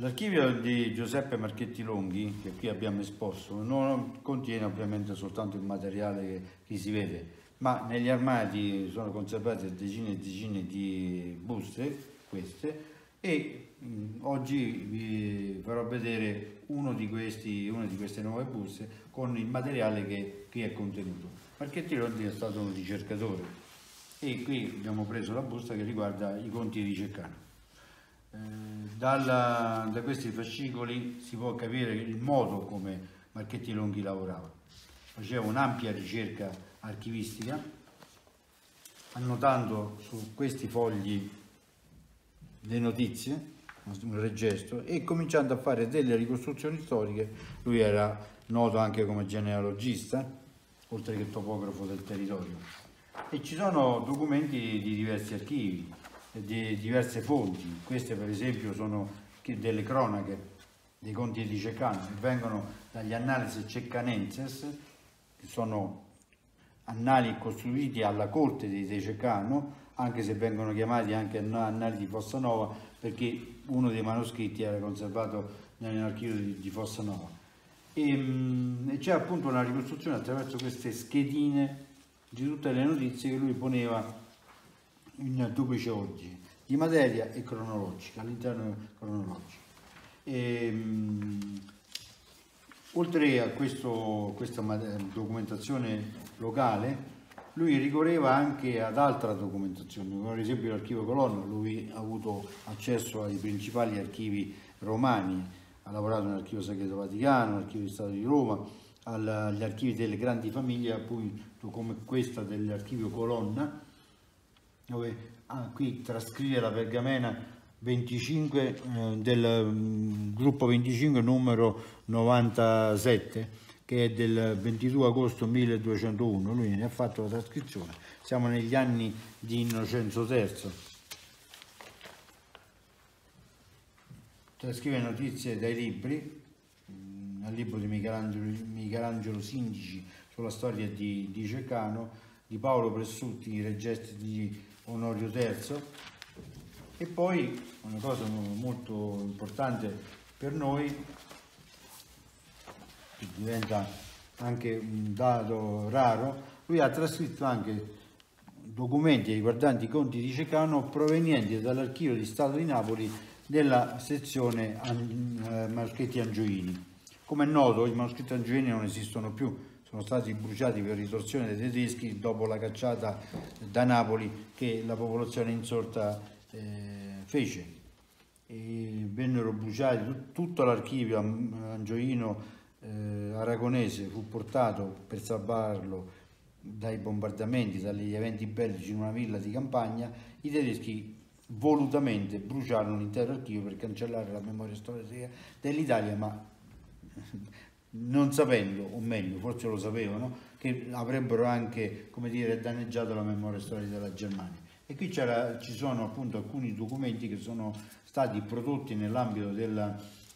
L'archivio di Giuseppe Marchetti Longhi, che qui abbiamo esposto, non contiene ovviamente soltanto il materiale che, si vede, ma negli armadi sono conservate decine e decine di buste, queste, e oggi vi farò vedere di questi, una di queste nuove buste con il materiale che qui è contenuto. Marchetti Longhi è stato un ricercatore e qui abbiamo preso la busta che riguarda i conti di Ceccano. Eh, dalla, da questi fascicoli si può capire il modo come Marchetti Longhi lavorava. Faceva un'ampia ricerca archivistica, annotando su questi fogli le notizie, un regesto, e cominciando a fare delle ricostruzioni storiche. Lui era noto anche come genealogista, oltre che topografo del territorio. E ci sono documenti di diversi archivi, di diverse fonti, queste per esempio sono delle cronache dei conti di Ceccano vengono dagli Annales Ceccanenses, che sono annali costruiti alla corte di Ceccano, anche se vengono chiamati anche annali di Fossanova, perché uno dei manoscritti era conservato nell'archivio di, Fossanova. E, mm, e c'è appunto una ricostruzione attraverso queste schedine di tutte le notizie che lui poneva in duplice ordine, di materia e cronologica, all'interno cronologico. E, mh, oltre a questo, questa documentazione locale, lui ricorreva anche ad altra documentazione, come ad esempio l'archivio Colonna, lui ha avuto accesso ai principali archivi romani, ha lavorato nell'archivio segreto vaticano, nell'archivio di Stato di Roma, agli archivi delle grandi famiglie, appunto come questa dell'archivio Colonna, dove ah, qui trascrive la pergamena 25 eh, del um, gruppo 25 numero 97 che è del 22 agosto 1201 lui ne ha fatto la trascrizione. Siamo negli anni di Innocenzo III trascrive notizie dai libri mm, al libro di Michelangelo, Michelangelo Sindici sulla storia di, di Ceccano di Paolo Pressutti i regesti di Onorio III e poi una cosa molto importante per noi che diventa anche un dato raro lui ha trascritto anche documenti riguardanti i conti di Cecano provenienti dall'archivio di Stato di Napoli della sezione eh, Maschetti Angioini. Come è noto i manoscritti angioini non esistono più, sono stati bruciati per ritorsione dei tedeschi dopo la cacciata da Napoli che la popolazione insorta eh, fece. E vennero bruciati, tutto l'archivio angioino eh, aragonese fu portato per salvarlo dai bombardamenti, dagli eventi bellici in una villa di campagna, i tedeschi volutamente bruciarono l'intero archivio per cancellare la memoria storica dell'Italia, ma non sapendo, o meglio, forse lo sapevano, che avrebbero anche, come dire, danneggiato la memoria storica della Germania. E qui ci sono appunto alcuni documenti che sono stati prodotti nell'ambito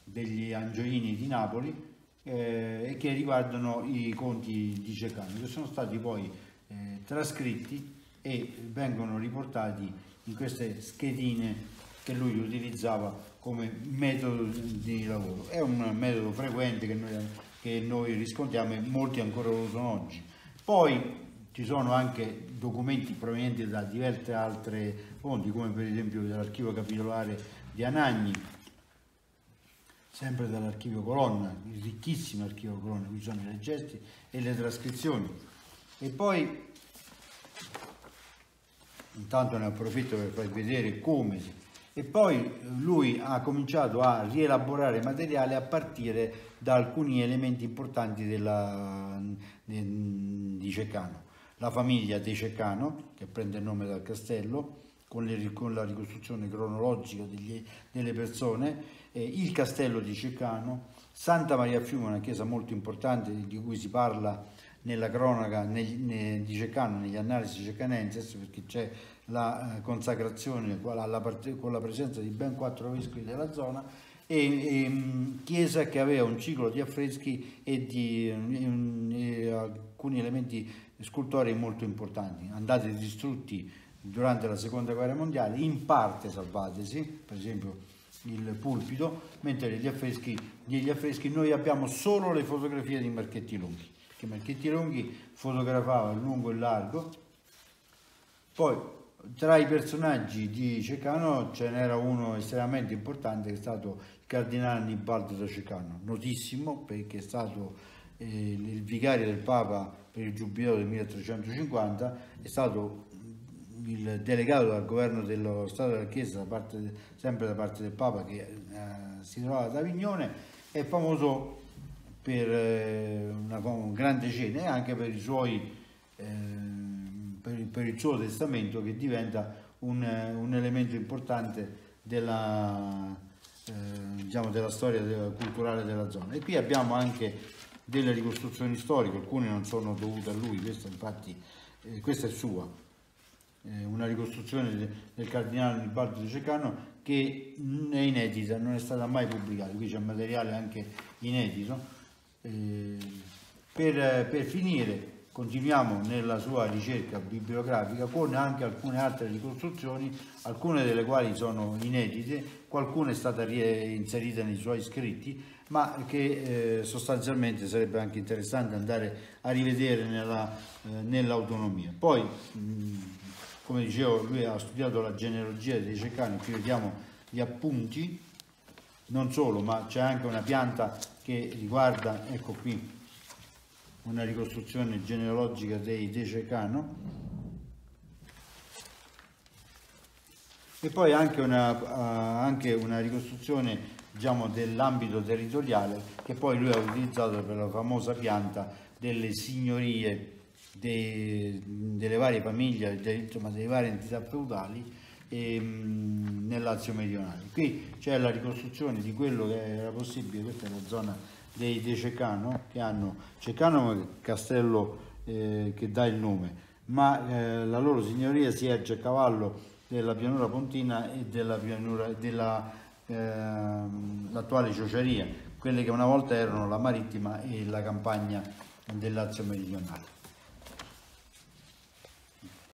degli Angioini di Napoli eh, e che riguardano i conti di Ceccano, che sono stati poi eh, trascritti e vengono riportati in queste schedine che lui utilizzava come metodo di lavoro. È un metodo frequente che noi che noi riscontriamo e molti ancora lo usano oggi. Poi ci sono anche documenti provenienti da diverse altre fonti, come per esempio dall'archivio capitolare di Anagni, sempre dall'archivio Colonna, il ricchissimo archivio Colonna, qui sono i registri e le trascrizioni. E poi, intanto ne approfitto per farvi vedere come e poi lui ha cominciato a rielaborare materiale a partire da alcuni elementi importanti della, di Ceccano. La famiglia De Ceccano, che prende il nome dal castello, con, le, con la ricostruzione cronologica degli, delle persone, eh, il castello di Ceccano, Santa Maria Fiume, una chiesa molto importante di cui si parla nella cronaca di Ceccano, negli analisi ceccanenses, perché c'è la eh, consacrazione con la presenza di ben quattro vescovi della zona e, e mm, chiesa che aveva un ciclo di affreschi e di e, e alcuni elementi scultorei molto importanti, andati distrutti durante la seconda guerra mondiale, in parte salvatesi, per esempio il pulpito, mentre negli affreschi, negli affreschi noi abbiamo solo le fotografie di Marchetti Lunghi, perché Marchetti Lunghi fotografava il lungo e il largo, poi tra i personaggi di Cecano ce n'era uno estremamente importante che è stato il cardinale Annibaldo da Cecano, notissimo perché è stato eh, il vicario del Papa per il Giubileo del 1350, è stato il delegato dal governo dello Stato della Chiesa, da parte, sempre da parte del Papa che eh, si trovava ad Avignone, è famoso per eh, una, grande cena e anche per, suoi, eh, per, per, il suo testamento che diventa un, un elemento importante della, eh, diciamo, della storia culturale della zona. E qui abbiamo anche delle ricostruzioni storiche, alcune non sono dovute a lui, questa infatti eh, questa è sua, eh, una ricostruzione del cardinale Nibaldo di Cecano che è inedita, non è stata mai pubblicata, qui c'è materiale anche inedito. Eh, per, per finire continuiamo nella sua ricerca bibliografica con anche alcune altre ricostruzioni, alcune delle quali sono inedite, qualcuna è stata inserita nei suoi scritti, ma che eh, sostanzialmente sarebbe anche interessante andare a rivedere eh, nell'autonomia. Poi mh, come dicevo lui ha studiato la genealogia dei cecani, qui vediamo gli appunti, non solo ma c'è anche una pianta che riguarda, ecco qui, una ricostruzione genealogica dei De Cecano. E poi anche una, uh, anche una ricostruzione diciamo, dell'ambito territoriale che poi lui ha utilizzato per la famosa pianta delle signorie de, delle varie famiglie, de, insomma, delle varie entità feudali e, mh, nel Lazio meridionale. Qui c'è la ricostruzione di quello che era possibile, questa è la zona dei De Cecano, che hanno Cecano è il castello eh, che dà il nome, ma eh, la loro signoria si erge a cavallo della pianura pontina e della pianura dell'attuale ehm, Ciociaria, quelle che una volta erano la marittima e la campagna del Lazio meridionale.